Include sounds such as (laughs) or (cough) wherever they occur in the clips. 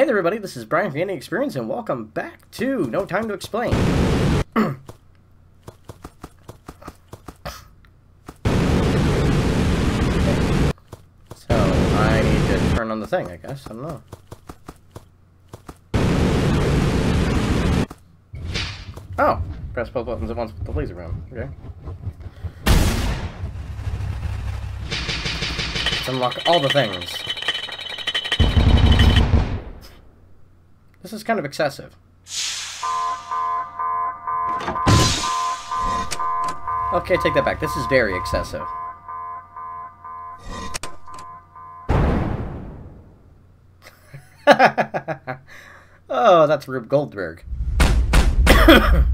Hey everybody, this is Bryon from Gaining Experience, and welcome back to No Time to Explain. (clears throat) so, I need to turn on the thing, I guess. I don't know. Oh! Press both buttons at once with the laser room. Okay. Let's unlock all the things. This is kind of excessive. Okay, take that back. This is very excessive. (laughs) oh, that's Rube Goldberg. (coughs)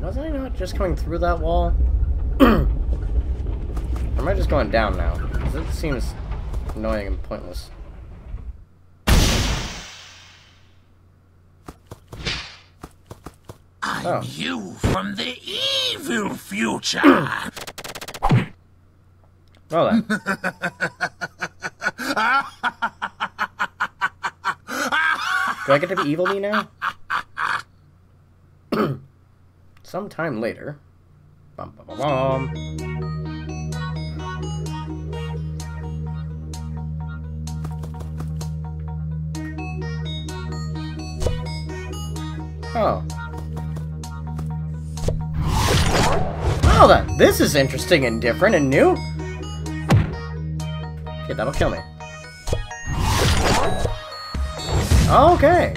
Wasn't I not just coming through that wall? (coughs) or am I just going down now? It seems annoying and pointless. I'm Oh. you from the evil future. Well then. (laughs) Do I get to be evil me now? (clears throat) Sometime later. Bum, bum, bum, bum. Oh. Well then, this is interesting and different and new. Okay, that'll kill me. Okay.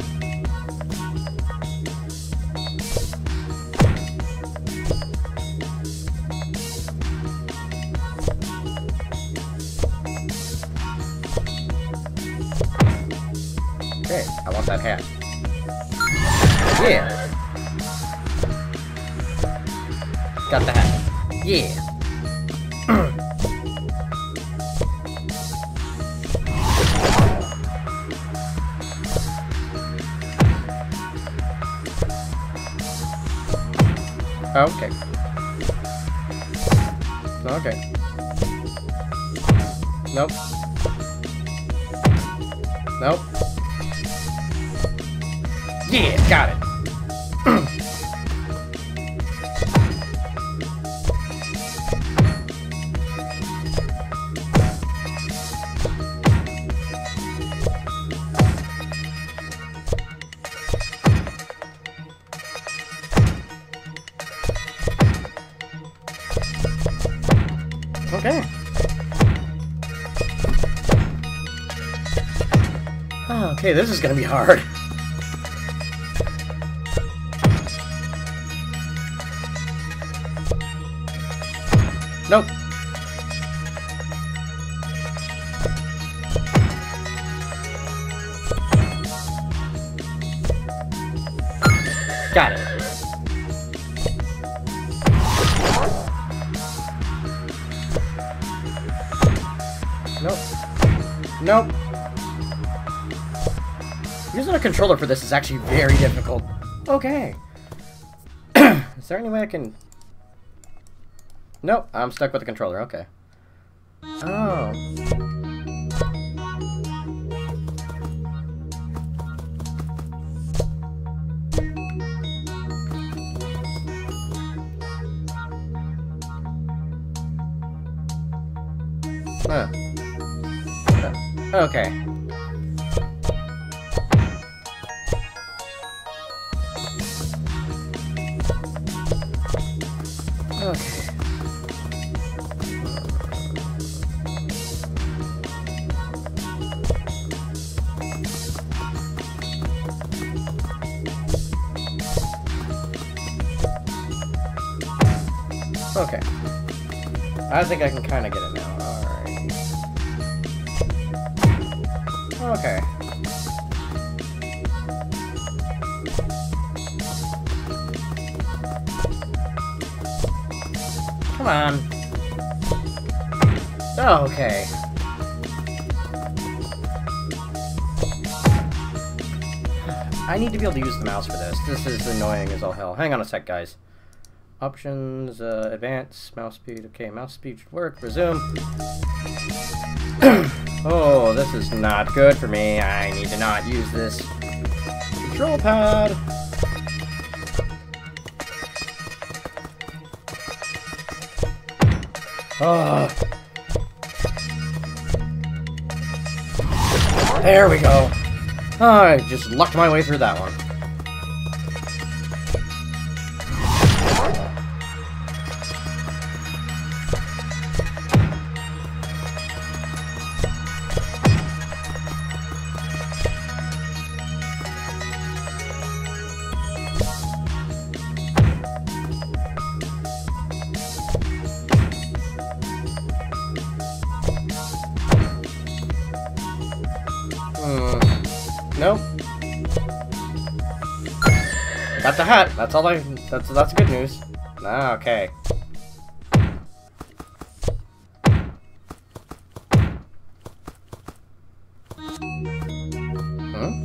Okay, I want that hat. Yeah. Got the hat. Yeah. (clears throat) Okay. Okay. Nope. Nope. Yeah, got it. Okay. Okay, this is gonna be hard. Nope. Got it. Nope. Nope. Using a controller for this is actually very difficult. Okay. (clears throat) is there any way I can... Nope, I'm stuck with the controller, okay. Oh. Huh. Okay. Okay. Okay. I think I can kind of get it Okay. Come on. Oh, okay. I need to be able to use the mouse for this. This is annoying as all hell. Hang on a sec, guys. Options, uh, advance, mouse speed. Okay, mouse speed should work. Resume. Oh, this is not good for me. I need to not use this control pad. Oh. There we go. Oh, I just lucked my way through that one. No. Got the hat. That's all I. That's that's good news. Ah, okay. Hmm?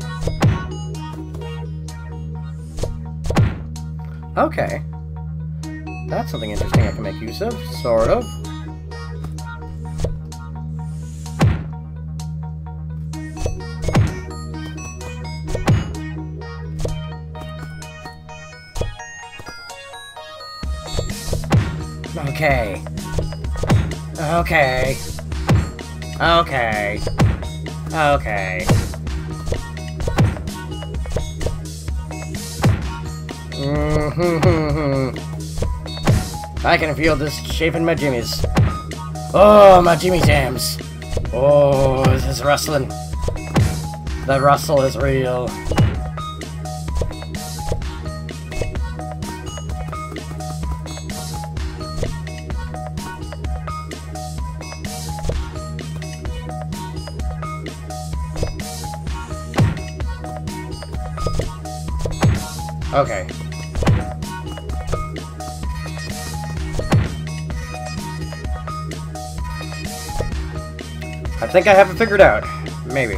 Okay. That's something interesting I can make use of, sort of. Okay. Okay. Okay. Okay. Mm-hmm. (laughs) I can feel this shape in my jimmies. Oh, my jimmy jams. Oh, this is rustling. The rustle is real. Okay. I think I have it figured out. Maybe.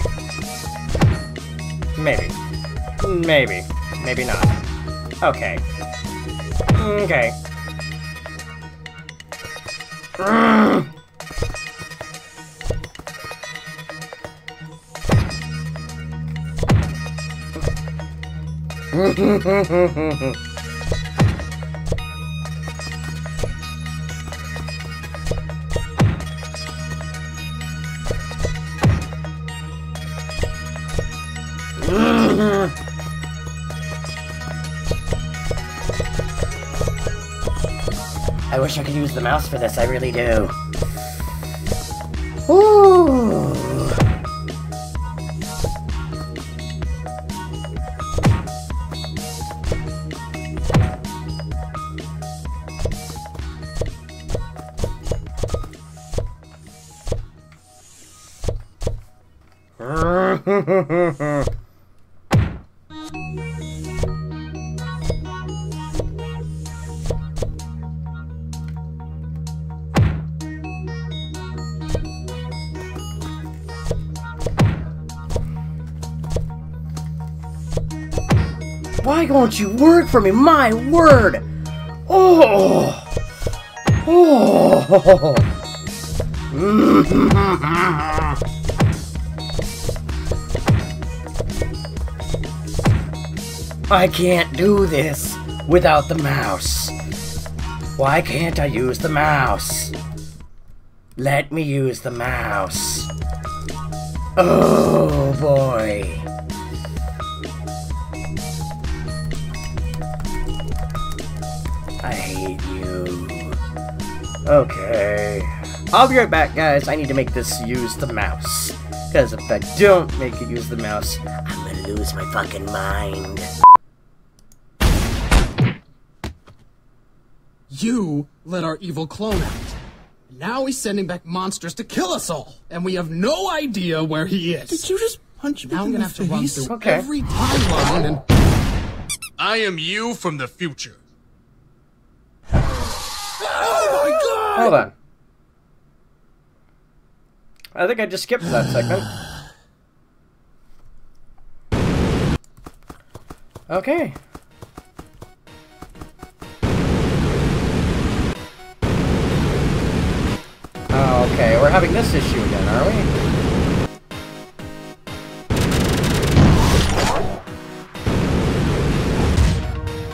Maybe. Maybe. Maybe not. Okay. Okay. (sniffs) Mm. I wish I could use the mouse for this, I really do. Why won't you work for me? My word! Oh! Oh! (laughs) I can't do this without the mouse. Why can't I use the mouse? Let me use the mouse. Oh boy. I hate you. Okay. I'll be right back, guys. I need to make this use the mouse. Because if I don't make it use the mouse, I'm gonna lose my fucking mind. You let our evil clone out. Now he's sending back monsters to kill us all, and we have no idea where he is. Did you just punch me now I'm gonna have to run face? through Okay. every timeline and I am you from the future. God. Hold on. I think I just skipped that segment. Okay. Okay, we're having this issue again, are we?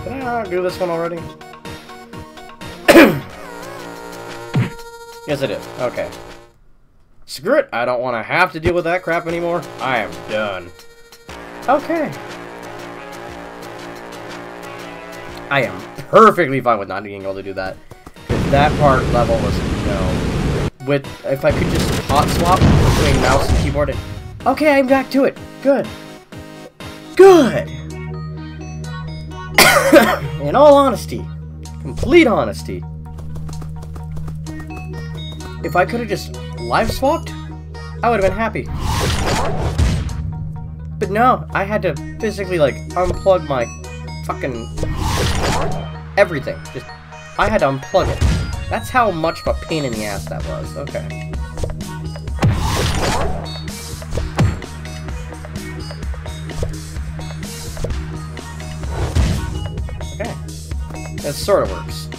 Did I not do this one already? Yes, it is. Okay. Screw it! I don't want to have to deal with that crap anymore. I am done. Okay. I am perfectly fine with not being able to do that. That part level was no. With if I could just hot swap between mouse and keyboard and Okay, I'm back to it. Good. Good. (coughs) In all honesty, complete honesty, if I could have just live swapped, I would have been happy. But no, I had to physically like unplug my fucking everything. Just I had to unplug it. That's how much of a pain in the ass that was. Okay. Okay. That sort of works.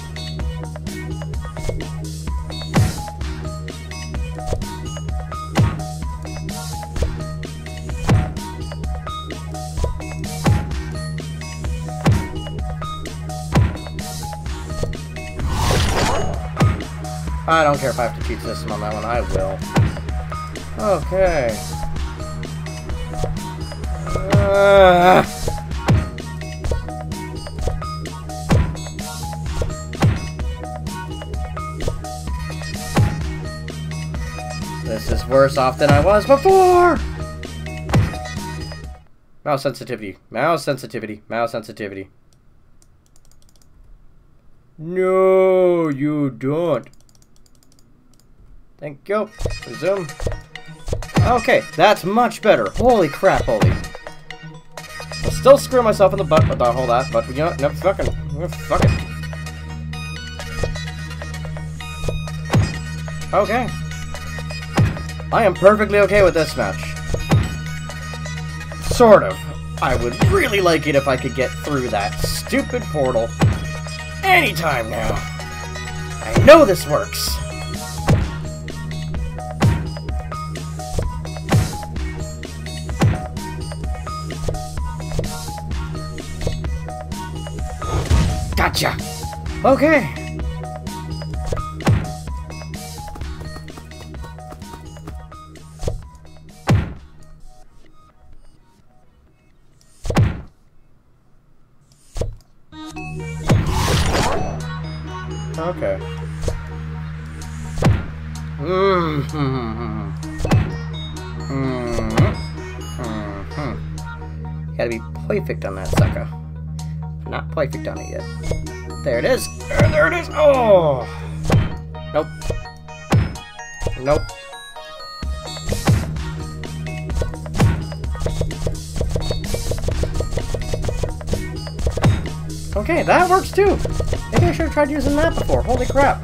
I don't care if I have to cheat system on that one, I will. Okay. Uh, this is worse off than I was before! Mouse sensitivity. Mouse sensitivity. Mouse sensitivity. No, you don't. Thank you. Resume. Okay, that's much better. Holy crap, holy. I'll still screw myself in the butt with all that, but you know? No, fucking. Fuck it. Okay. I am perfectly okay with this match. Sort of. I would really like it if I could get through that stupid portal anytime now. I know this works. Gotcha. Okay. Okay. Mm -hmm. Mm -hmm. Gotta be perfect on that sucker. Not perfect on it yet. There it is. There, there it is. Oh. Nope. Nope. Okay, that works too. Maybe I should have tried using that before. Holy crap.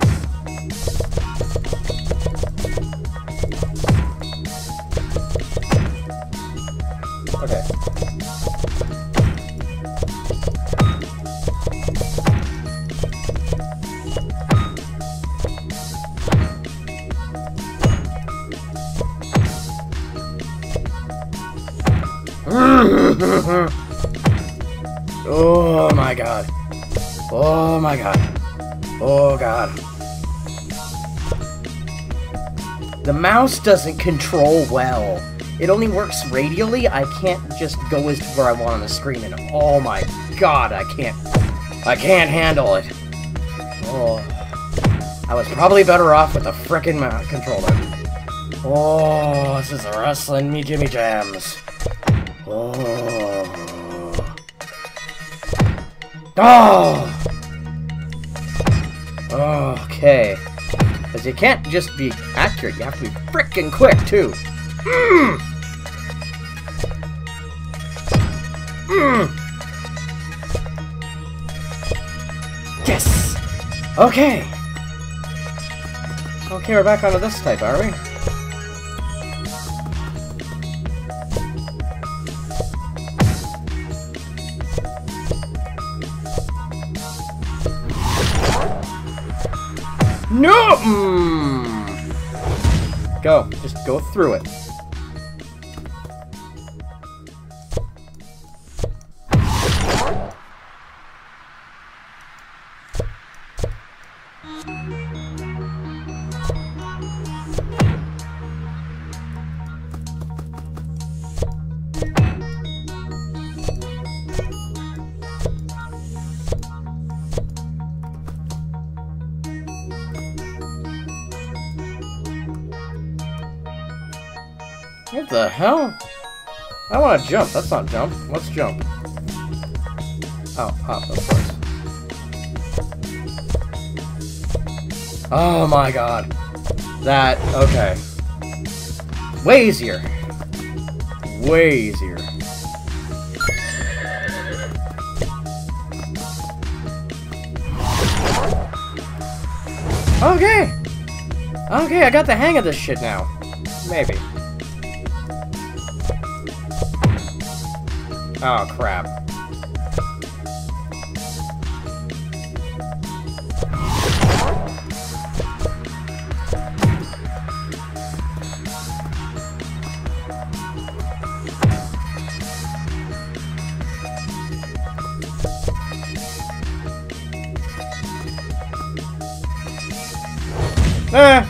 Oh my god. Oh my god. Oh god. The mouse doesn't control well. It only works radially. I can't just go as to where I want on the screen and oh my god, I can't I can't handle it. Oh. I was probably better off with a frickin' mouse controller. Oh, this is wrestling me Jimmy Jams. Oh. Oh! Okay. Because you can't just be accurate, you have to be freaking quick, too. Mmm! Mmm! Yes! Okay! Okay, we're back onto this type, are we? No! Mm. Go. Just go through it. What the hell? I want to jump. That's not jump. Let's jump. Oh, hop, of course. Oh my god. That, okay. Way easier. Way easier. Okay! Okay, I got the hang of this shit now. Maybe. Oh, crap. Eh.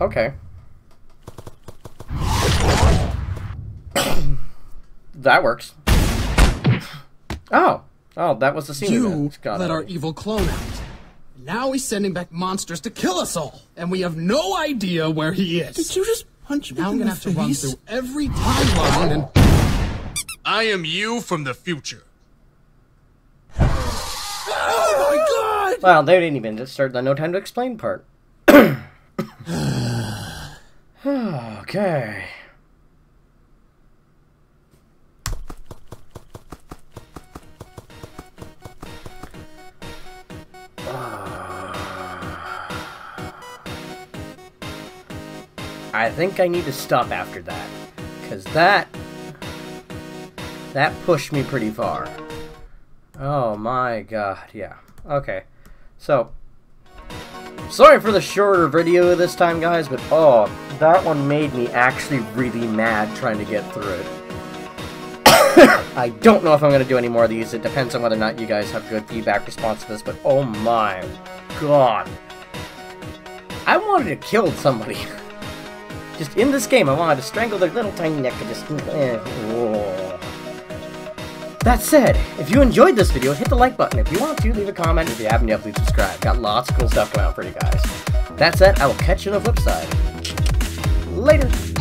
Okay. that works. Oh. Oh, that was the scene. You let our evil clone out. Now he's sending back monsters to kill us all, and we have no idea where he is. Did you just punch me now I'm gonna the have to run through every timeline and I am you from the future. Oh my god! Well, they didn't even just start the no time to explain part. Okay. Uh, I think I need to stop after that. Because that... That pushed me pretty far. Oh my god, yeah. Okay. So, sorry for the shorter video this time, guys, but oh, that one made me actually really mad trying to get through it. (coughs) I don't know if I'm going to do any more of these. It depends on whether or not you guys have good feedback response to this, but oh my god. I wanted to kill somebody. (laughs) Just in this game, I wanted to strangle their little tiny neck and just... eh. (laughs) That said, if you enjoyed this video, hit the like button. If you want to, leave a comment. If you haven't yet, please subscribe. Got lots of cool stuff coming out for you guys. That said, I will catch you on the flip side. Later!